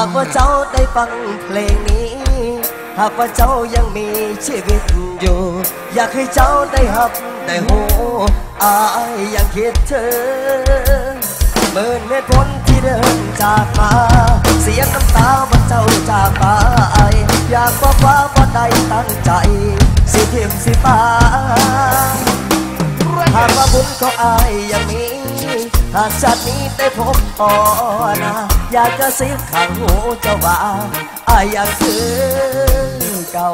ากว่าเจ้าได้ฟังเพลงนี้ หากว่าเจ้ายังมีชีวิตอยู่ อยากให้เจ้าได้หับได้หูอายยังคิดถึงหมื่นเหตุผลที่เดินจากมา เสียน้ำตาว่าเจ้าจากไปอยากบอกว่าบ่ได้ตั้งใจ สิทิมสิฟ้าหากว่าบุญของอายยังมีากชาตินี้ได้พบพอนะอยากจะซิบข้างหูเจ้าว่าอายยังคือเก่า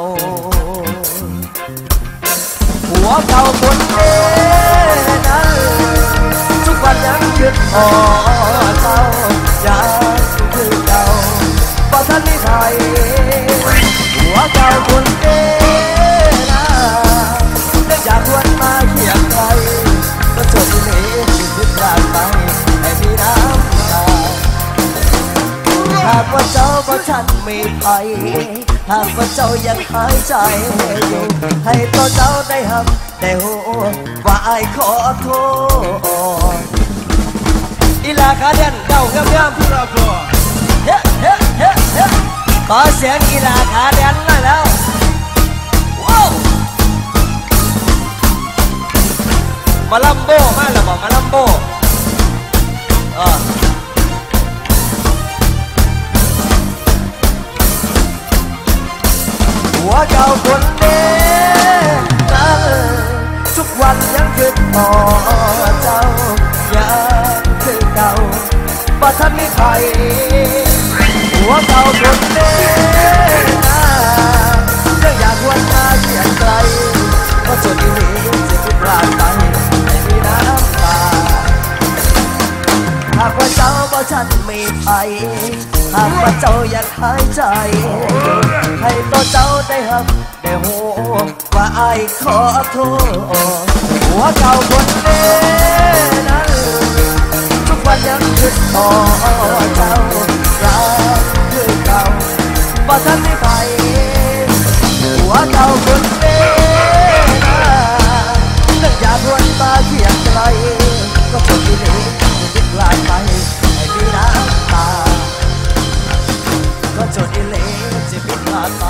หัวเก่าคนเด้นทุกวันยังคิดพอ เจ้าบ่ทันมีไปหากว่าเจ้ายังหายใจอยู่ ให้ตัวเจ้าได้หับได้หูว่าไอายขอโทษอีลาคาเดนเจ้าเงียบเงียบ Bravo! เฮ้เฮ้เฮ้เฮ้ขอเสียงอีลาคาเดนหน่อยแล้วว้าวมาลัมโบมาแล้วบอกมาลัมโบ เก่าคนเด้นั้นทุกวันยังคิดพอเจ้ายังคือเก่าบ่ทันมีใครหัวเก่าคนเด้นะยังอยากวนมาเขียนไกลก็สุดที่นี้จะคิดพลาดไปไม่มีน้ำตาหากว่าเจ้าบ่ฉันไม่ไปหากว่าเจ้าอยากหายใจ ให้ตัวเจ้าได้หับได้โหว่าไอ้ขอโทษหัวเก่าคนเด้นั้นทุกวันยังคิดพอเจ้ารักคือเก่าบ่ทันได้ Bye.